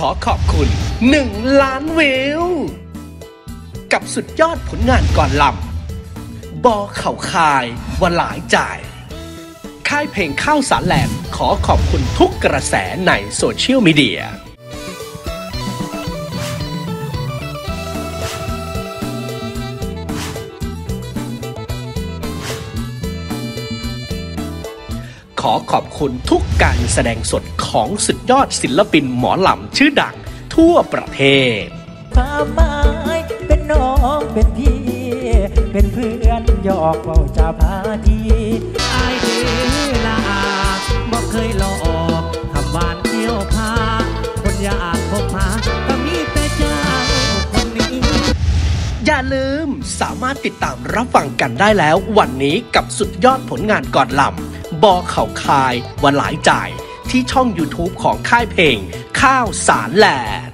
ขอขอบคุณ 1 ล้านวิว กับสุดยอดผลงานก่อนลำบอเข่าคายว่าหลายจ่าย ค่ายเพลงข้าวสารแหลมขอขอบคุณทุกกระแสในโซเชียลมีเดีย ขอขอบคุณทุกการแสดงสดของสุดยอดศิลปินหมอลำชื่อดังทั่วประเทศความหมายเป็นน้องเป็นพี่ เป็นเพื่อนหยอกเบาจาพาทีอายเดลาอาบ่เคยหลอกคำหวานเที่ยวพา คนอยากพบหาก็มีแต่เจ้าคนนี้ อย่าลืมสามารถติดตามรับฟังกันได้แล้ววันนี้กับสุดยอดผลงานก่อนลำ บอเข่าคายวันหลายจ่ายที่ช่อง YouTube ของค่ายเพลง ข้าวสารแหลด